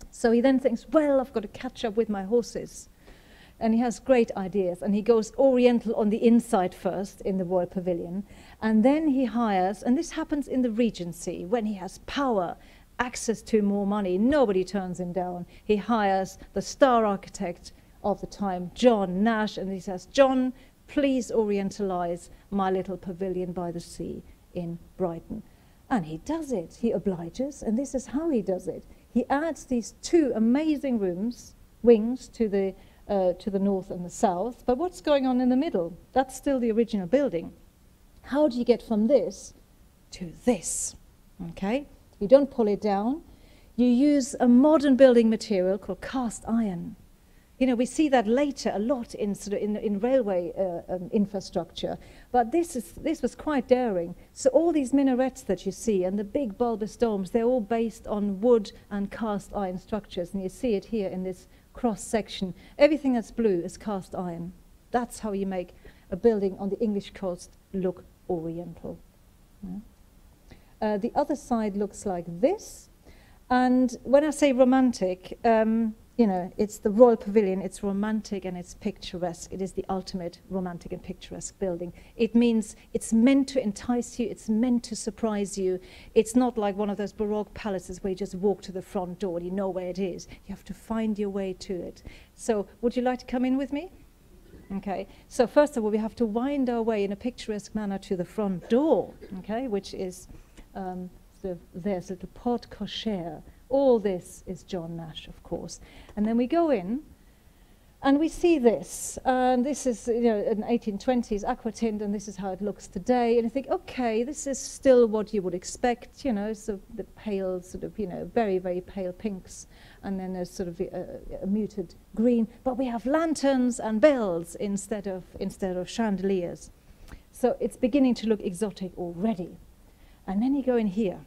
So he then thinks, well, I've got to catch up with my horses. And he has great ideas. And he goes oriental on the inside first in the Royal Pavilion. And then he hires, and this happens in the Regency, when he has power, access to more money, nobody turns him down. He hires the star architect of the time, John Nash, and he says, John, please orientalize my little pavilion by the sea in Brighton. And he does it. He obliges, and this is how he does it. He adds these two amazing rooms, wings, to the, uh, to the north and the south. But what's going on in the middle? That's still the original building. How do you get from this to this? Okay? You don't pull it down. You use a modern building material called cast iron. You know, we see that later a lot in, sort of in, in railway uh, um, infrastructure, but this, is, this was quite daring. So all these minarets that you see and the big bulbous domes, they're all based on wood and cast iron structures, and you see it here in this cross section. Everything that's blue is cast iron. That's how you make a building on the English coast look oriental. Yeah. Uh, the other side looks like this. And when I say romantic, um, you know, it's the Royal Pavilion, it's romantic and it's picturesque. It is the ultimate romantic and picturesque building. It means it's meant to entice you, it's meant to surprise you. It's not like one of those Baroque palaces where you just walk to the front door and you know where it is. You have to find your way to it. So, would you like to come in with me? Okay, so first of all, we have to wind our way in a picturesque manner to the front door, okay, which is um, the, there's a little porte cochere all this is John Nash, of course. And then we go in and we see this. And this is you know, an 1820s aquatint, and this is how it looks today. And you think, okay, this is still what you would expect, you know, so the pale, sort of, you know, very, very pale pinks, and then there's sort of a, a muted green. But we have lanterns and bells instead of, instead of chandeliers. So it's beginning to look exotic already. And then you go in here.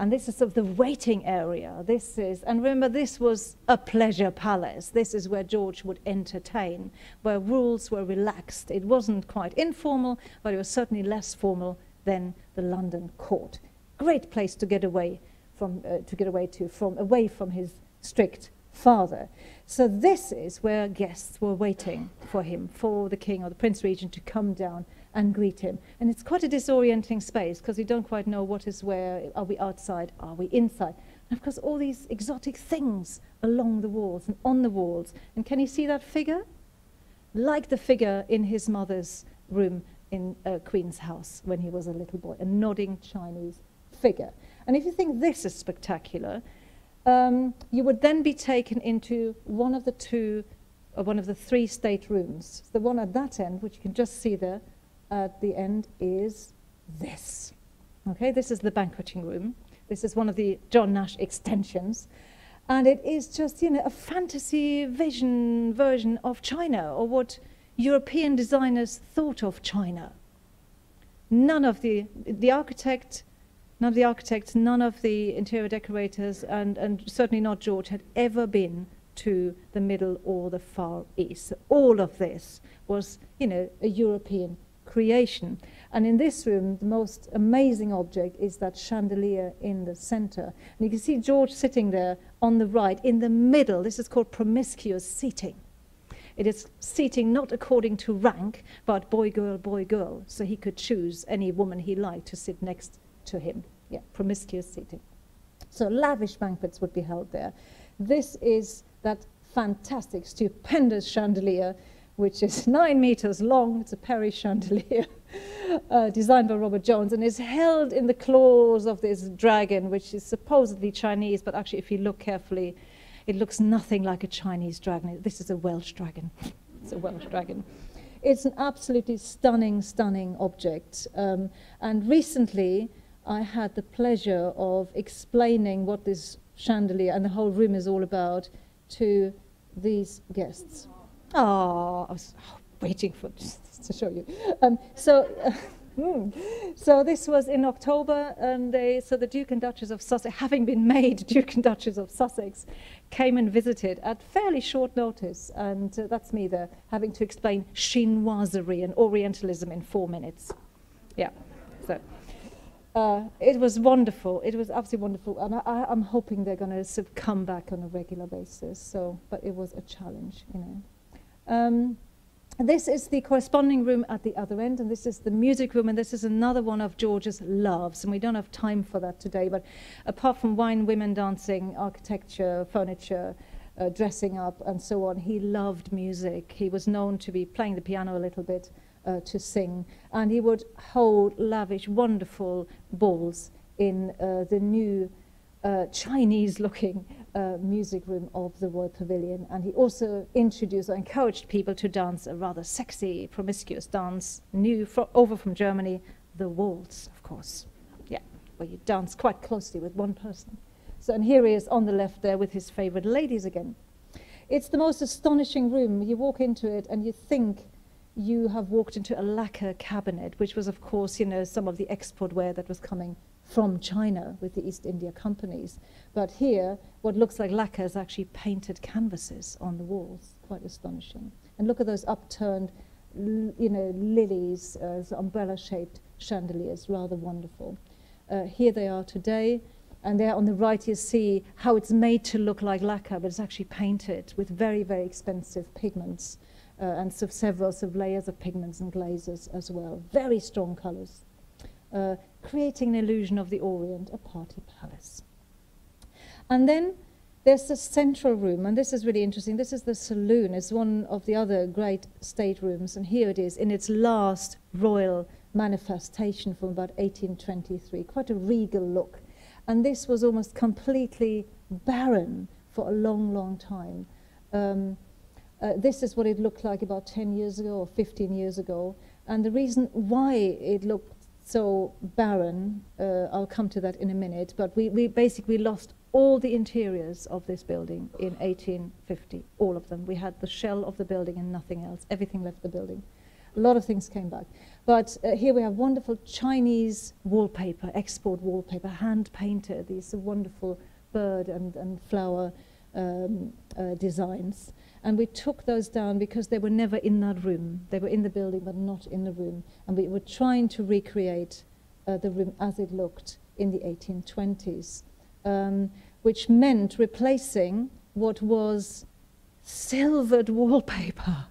And this is sort of the waiting area. This is, and remember, this was a pleasure palace. This is where George would entertain, where rules were relaxed. It wasn't quite informal, but it was certainly less formal than the London court. Great place to get away from, uh, to get away to, from away from his strict father. So this is where guests were waiting for him, for the king or the prince regent to come down and greet him. And it's quite a disorienting space because you don't quite know what is where. Are we outside? Are we inside? And of course, all these exotic things along the walls and on the walls. And can you see that figure? Like the figure in his mother's room in uh, Queen's house when he was a little boy, a nodding Chinese figure. And if you think this is spectacular, um, you would then be taken into one of the two, or one of the three state rooms. The one at that end, which you can just see there, at the end is this. Okay, this is the banqueting room. This is one of the John Nash extensions. And it is just, you know, a fantasy vision version of China or what European designers thought of China. None of the, the architect, none of the architects, none of the interior decorators, and, and certainly not George, had ever been to the Middle or the Far East. All of this was, you know, a European creation. And in this room, the most amazing object is that chandelier in the center. And you can see George sitting there on the right, in the middle. This is called promiscuous seating. It is seating not according to rank, but boy, girl, boy, girl. So he could choose any woman he liked to sit next to him. Yeah, promiscuous seating. So lavish banquets would be held there. This is that fantastic, stupendous chandelier which is nine meters long. It's a Paris chandelier uh, designed by Robert Jones and is held in the claws of this dragon, which is supposedly Chinese, but actually, if you look carefully, it looks nothing like a Chinese dragon. This is a Welsh dragon. it's a Welsh dragon. It's an absolutely stunning, stunning object. Um, and recently, I had the pleasure of explaining what this chandelier and the whole room is all about to these guests. Oh, I was waiting for to show you. Um, so. Hmm. So this was in October, and they, so the Duke and Duchess of Sussex, having been made Duke and Duchess of Sussex, came and visited at fairly short notice, and uh, that's me there, having to explain chinoiserie and Orientalism in four minutes. Yeah, so uh, it was wonderful. It was absolutely wonderful, and I, am hoping they're going to sort of come back on a regular basis. So, but it was a challenge, you know. Um, this is the corresponding room at the other end, and this is the music room, and this is another one of George's loves. And we don't have time for that today, but apart from wine, women dancing, architecture, furniture, uh, dressing up, and so on, he loved music. He was known to be playing the piano a little bit, uh, to sing, and he would hold lavish, wonderful balls in uh, the new uh, Chinese-looking uh, music room of the Royal Pavilion. And he also introduced or encouraged people to dance a rather sexy, promiscuous dance, new fro over from Germany, the waltz, of course. Yeah, where you dance quite closely with one person. So, and here he is on the left there with his favorite ladies again. It's the most astonishing room. You walk into it and you think you have walked into a lacquer cabinet, which was, of course, you know, some of the export ware that was coming from China with the East India companies. But here, what looks like lacquer is actually painted canvases on the walls. Quite astonishing. And look at those upturned, you know, lilies, uh, umbrella-shaped chandeliers, rather wonderful. Uh, here they are today. And there on the right, you see how it's made to look like lacquer, but it's actually painted with very, very expensive pigments uh, and so several sort of layers of pigments and glazes as well. Very strong colors uh, creating an illusion of the Orient, a party palace. And then there's the central room, and this is really interesting. This is the saloon. It's one of the other great state rooms, and here it is in its last royal manifestation from about 1823. Quite a regal look. And this was almost completely barren for a long, long time. Um, uh, this is what it looked like about 10 years ago or 15 years ago. And the reason why it looked so barren, uh, I'll come to that in a minute, but we, we basically lost all the interiors of this building in 1850, all of them. We had the shell of the building and nothing else. Everything left the building. A lot of things came back. But uh, here we have wonderful Chinese wallpaper, export wallpaper, hand-painted, these wonderful bird and, and flower um, uh, designs. And we took those down because they were never in that room. They were in the building, but not in the room. And we were trying to recreate uh, the room as it looked in the 1820s, um, which meant replacing what was silvered wallpaper.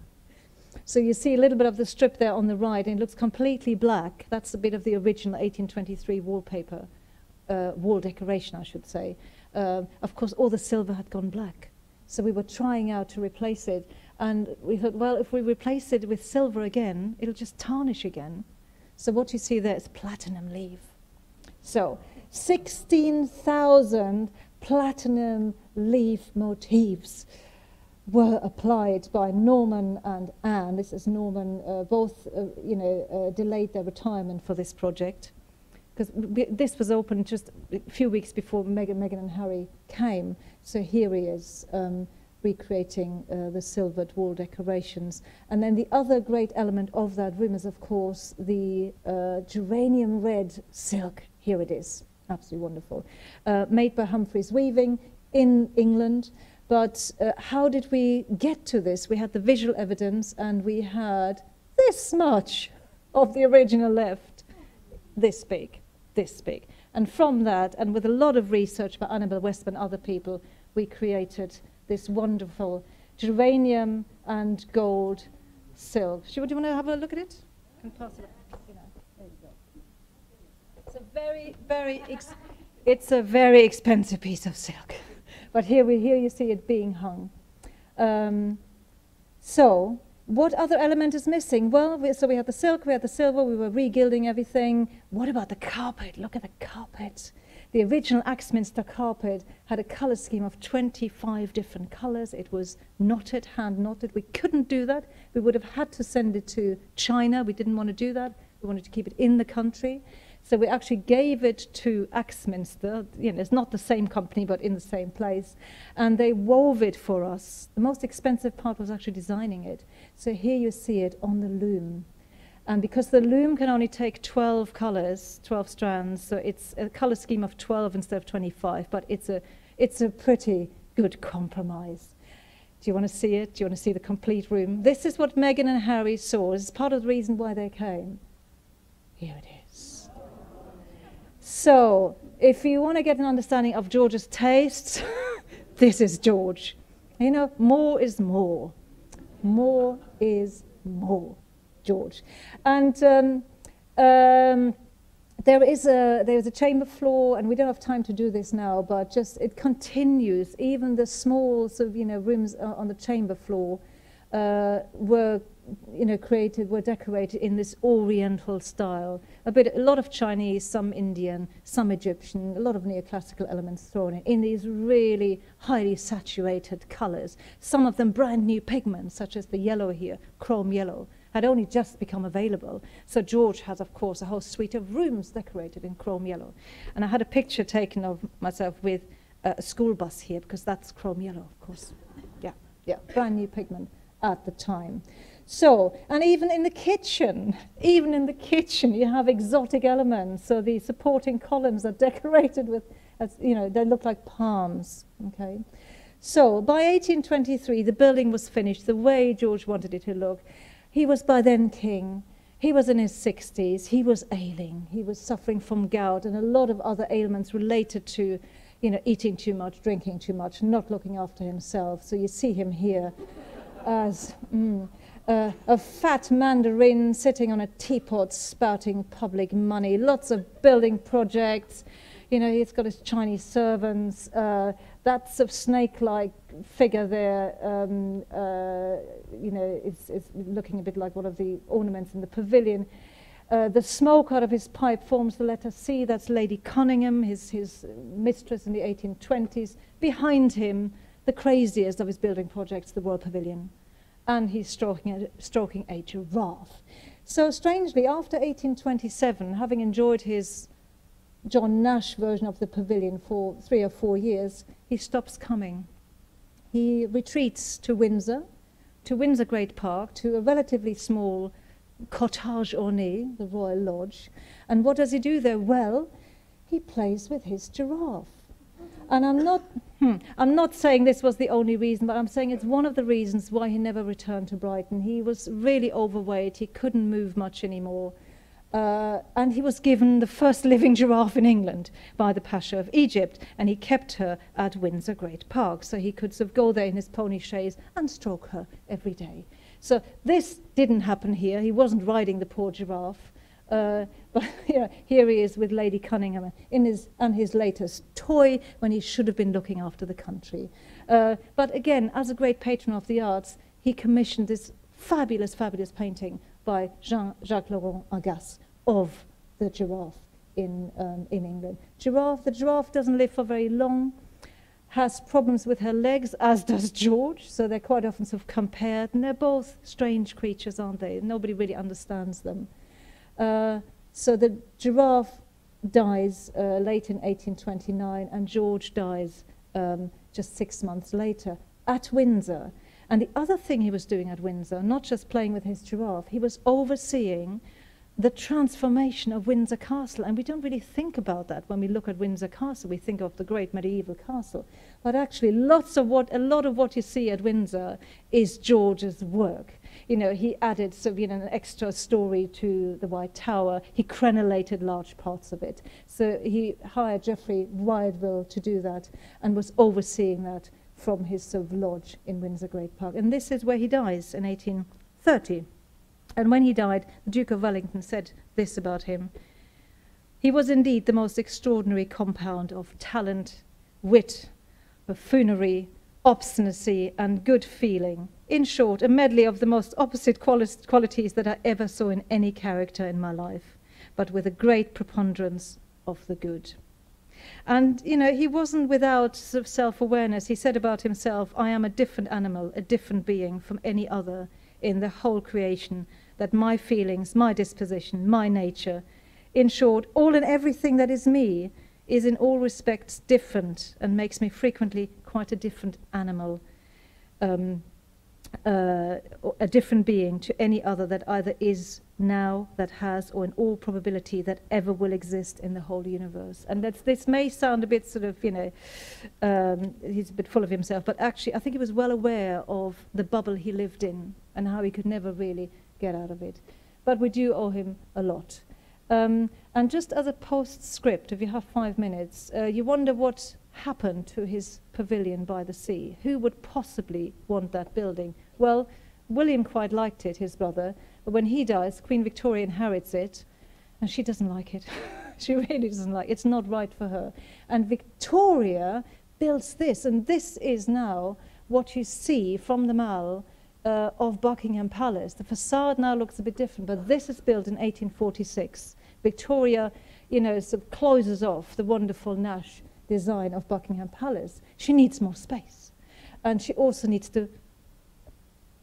So you see a little bit of the strip there on the right, and it looks completely black. That's a bit of the original 1823 wallpaper, uh, wall decoration, I should say. Uh, of course, all the silver had gone black. So we were trying out to replace it. And we thought, well, if we replace it with silver again, it'll just tarnish again. So what you see there is platinum leaf. So 16,000 platinum leaf motifs were applied by Norman and Anne. This is Norman, uh, both, uh, you know, uh, delayed their retirement for this project because this was opened just a few weeks before Meghan, Meghan and Harry came. So here he is um, recreating uh, the silvered wall decorations. And then the other great element of that room is, of course, the uh, geranium red silk. Here it is, absolutely wonderful. Uh, made by Humphreys Weaving in England. But uh, how did we get to this? We had the visual evidence and we had this much of the original left, this big this big. And from that, and with a lot of research by Annabel Westman and other people, we created this wonderful geranium and gold silk. Do you, want to have a look at it? Can pass it It's a very, very, it's a very expensive piece of silk. But here, we, here you see it being hung. Um, so what other element is missing? Well, we, so we had the silk, we had the silver, we were regilding everything. What about the carpet? Look at the carpet. The original Axminster carpet had a color scheme of 25 different colors. It was knotted, hand knotted. We couldn't do that. We would have had to send it to China. We didn't want to do that. We wanted to keep it in the country. So we actually gave it to Axminster. You know, it's not the same company, but in the same place. And they wove it for us. The most expensive part was actually designing it. So here you see it on the loom. And because the loom can only take 12 colors, 12 strands, so it's a color scheme of 12 instead of 25, but it's a, it's a pretty good compromise. Do you want to see it? Do you want to see the complete room? This is what Meghan and Harry saw. It's part of the reason why they came. Here it is. So, if you want to get an understanding of George's tastes, this is George. You know, more is more. More is more, George. And um, um, there is a there's a chamber floor, and we don't have time to do this now, but just it continues. Even the small sort of you know rooms on the chamber floor uh, were you know created were decorated in this Oriental style. A bit a lot of Chinese, some Indian, some Egyptian, a lot of neoclassical elements thrown in in these really highly saturated colors. Some of them brand new pigments, such as the yellow here, chrome yellow had only just become available. So George has, of course, a whole suite of rooms decorated in chrome yellow. And I had a picture taken of myself with a school bus here, because that's chrome yellow, of course. Yeah, yeah, brand new pigment at the time. So, and even in the kitchen, even in the kitchen, you have exotic elements. So the supporting columns are decorated with, as, you know, they look like palms, okay? So by 1823, the building was finished the way George wanted it to look. He was by then king. He was in his 60s. He was ailing. He was suffering from gout and a lot of other ailments related to, you know, eating too much, drinking too much, not looking after himself. So you see him here as mm, uh, a fat mandarin sitting on a teapot spouting public money. Lots of building projects. You know, he's got his Chinese servants. Uh, that sort of snake-like figure there, um, uh, you know, is looking a bit like one of the ornaments in the pavilion. Uh, the smoke out of his pipe forms the letter C. That's Lady Conyngham, his, his mistress in the 1820s. Behind him, the craziest of his building projects, the World Pavilion. And he's stroking a, stroking a giraffe. So strangely, after 1827, having enjoyed his John Nash version of the pavilion for three or four years, he stops coming. He retreats to Windsor, to Windsor Great Park, to a relatively small cottage ornée, the Royal Lodge. And what does he do there? Well, he plays with his giraffe. And I'm not, hmm, I'm not saying this was the only reason, but I'm saying it's one of the reasons why he never returned to Brighton. He was really overweight. He couldn't move much anymore. Uh, and he was given the first living giraffe in England by the Pasha of Egypt, and he kept her at Windsor Great Park, so he could sort of go there in his pony chaise and stroke her every day. So this didn't happen here. He wasn't riding the poor giraffe. Uh, but you know, here he is with Lady Conyngham in his, and his latest toy when he should have been looking after the country. Uh, but again, as a great patron of the arts, he commissioned this fabulous, fabulous painting by Jean-Jacques Laurent Agasse of the giraffe in, um, in England. Giraffe, the giraffe doesn't live for very long, has problems with her legs, as does George, so they're quite often sort of compared, and they're both strange creatures, aren't they? Nobody really understands them. Uh, so the giraffe dies uh, late in 1829, and George dies um, just six months later at Windsor. And the other thing he was doing at Windsor, not just playing with his giraffe, he was overseeing the transformation of Windsor Castle. And we don't really think about that when we look at Windsor Castle. We think of the great medieval castle. But actually, lots of what, a lot of what you see at Windsor is George's work. You know, he added sort of, you know, an extra story to the White Tower. He crenellated large parts of it. So he hired Geoffrey Wyatville to do that and was overseeing that from his sort of lodge in Windsor Great Park. And this is where he dies in 1830. And when he died, the Duke of Wellington said this about him. He was indeed the most extraordinary compound of talent, wit, buffoonery, obstinacy, and good feeling. In short, a medley of the most opposite quali qualities that I ever saw in any character in my life, but with a great preponderance of the good. And, you know, he wasn't without sort of self-awareness. He said about himself, I am a different animal, a different being from any other in the whole creation, that my feelings, my disposition, my nature In short, all and everything that is me is in all respects different and makes me frequently quite a different animal, um, uh, a different being to any other that either is now, that has, or in all probability that ever will exist in the whole universe. And that's, this may sound a bit sort of, you know, um, he's a bit full of himself, but actually I think he was well aware of the bubble he lived in and how he could never really get out of it. But we do owe him a lot. Um, and just as a postscript, if you have five minutes, uh, you wonder what happened to his pavilion by the sea. Who would possibly want that building? Well, William quite liked it, his brother, but when he dies, Queen Victoria inherits it, and she doesn't like it. she really doesn't like it. It's not right for her. And Victoria builds this, and this is now what you see from the Mall uh, of Buckingham Palace. The facade now looks a bit different, but this is built in 1846. Victoria, you know, sort of closes off the wonderful Nash design of Buckingham Palace. She needs more space. And she also needs to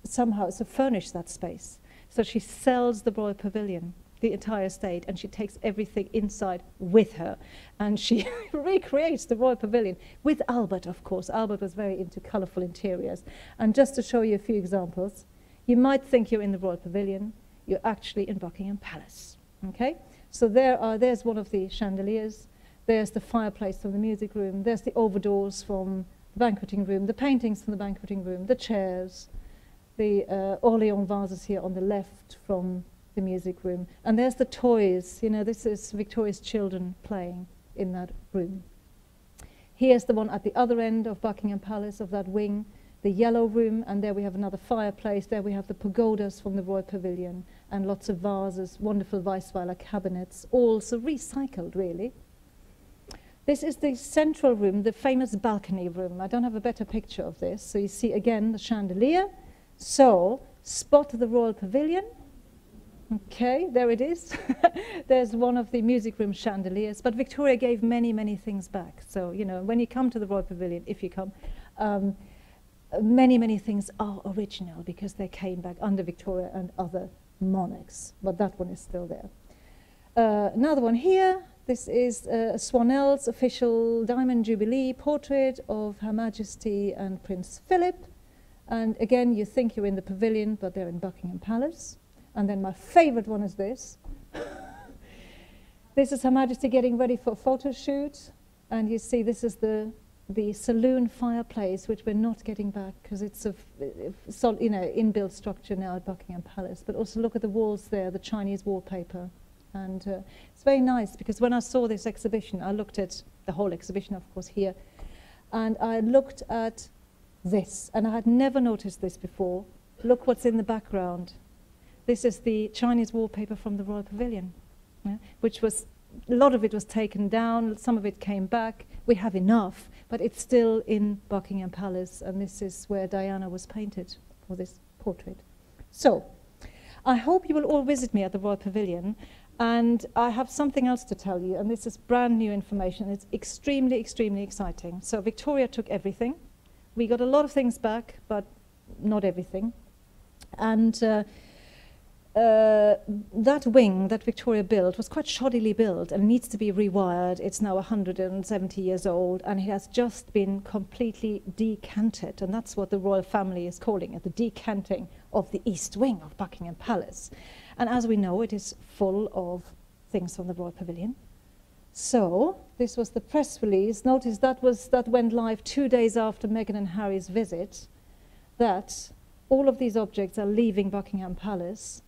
somehow so furnish that space. So she sells the Royal Pavilion, the entire estate, and she takes everything inside with her. And she recreates the Royal Pavilion with Albert, of course. Albert was very into colourful interiors. And just to show you a few examples, you might think you're in the Royal Pavilion, you're actually in Buckingham Palace. Okay? So there are, there's one of the chandeliers, there's the fireplace from the music room, there's the overdoors from the banqueting room, the paintings from the banqueting room, the chairs, the uh, Orleans vases here on the left from the music room. And there's the toys, you know, this is Victoria's children playing in that room. Here's the one at the other end of Buckingham Palace, of that wing, the yellow room, and there we have another fireplace. There we have the pagodas from the Royal Pavilion and lots of vases, wonderful Weisweiler cabinets, all so recycled, really. This is the central room, the famous balcony room. I don't have a better picture of this. So you see again the chandelier. So spot the Royal Pavilion. Okay, there it is. There's one of the music room chandeliers. But Victoria gave many, many things back. So, you know, when you come to the Royal Pavilion, if you come, um, many, many things are original because they came back under Victoria and other monarchs, but that one is still there. Uh, another one here, this is uh, Swannell's official Diamond Jubilee portrait of Her Majesty and Prince Philip. And again, you think you're in the pavilion, but they're in Buckingham Palace. And then my favorite one is this. this is Her Majesty getting ready for a photo shoot. And you see, this is the the saloon fireplace, which we're not getting back because it's a sol- you know inbuilt structure now at Buckingham Palace. But also look at the walls there, the Chinese wallpaper, and uh, it's very nice because when I saw this exhibition, I looked at the whole exhibition, of course, here, and I looked at this, and I had never noticed this before. Look what's in the background. This is the Chinese wallpaper from the Royal Pavilion, yeah, which was a lot of it was taken down, some of it came back. We have enough but it's still in Buckingham Palace, and this is where Diana was painted for this portrait. So, I hope you will all visit me at the Royal Pavilion, and I have something else to tell you, and this is brand new information. It's extremely, extremely exciting. So, Victoria took everything. We got a lot of things back, but not everything. And uh, uh, that wing that Victoria built was quite shoddily built and needs to be rewired. It's now 170 years old and it has just been completely decanted. And that's what the royal family is calling it, the decanting of the east wing of Buckingham Palace. And as we know, it is full of things from the royal pavilion. So this was the press release. Notice that, was, that went live two days after Meghan and Harry's visit, that all of these objects are leaving Buckingham Palace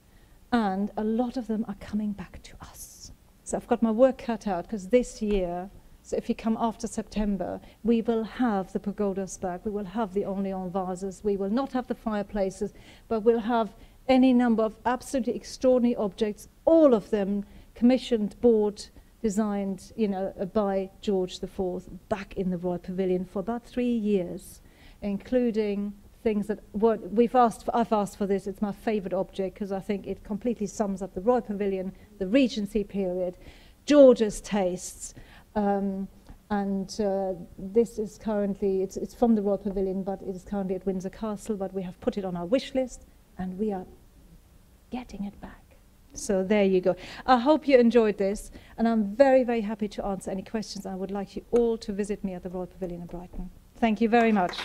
and a lot of them are coming back to us. So I've got my work cut out because this year, so if you come after September, we will have the pagodas back, we will have the Orleans vases, we will not have the fireplaces, but we'll have any number of absolutely extraordinary objects, all of them commissioned, bought, designed, you know, uh, by George IV, back in the Royal Pavilion for about three years, including things that what we've asked for, I've asked for this. It's my favourite object because I think it completely sums up the Royal Pavilion, the Regency period, George's tastes. Um, and uh, this is currently, it's, it's from the Royal Pavilion, but it is currently at Windsor Castle, but we have put it on our wish list and we are getting it back. So there you go. I hope you enjoyed this, and I'm very, very happy to answer any questions. I would like you all to visit me at the Royal Pavilion in Brighton. Thank you very much.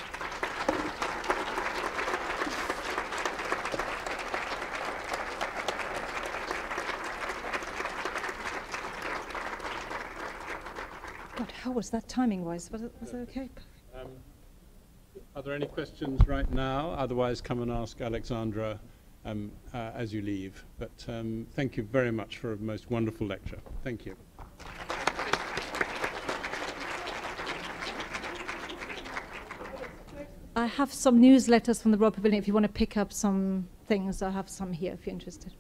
Was that timing-wise? Was it, was it okay? Um, are there any questions right now? Otherwise, come and ask Alexandra um, uh, as you leave. But um, thank you very much for a most wonderful lecture. Thank you. I have some newsletters from the Royal Pavilion if you want to pick up some things. I have some here if you're interested.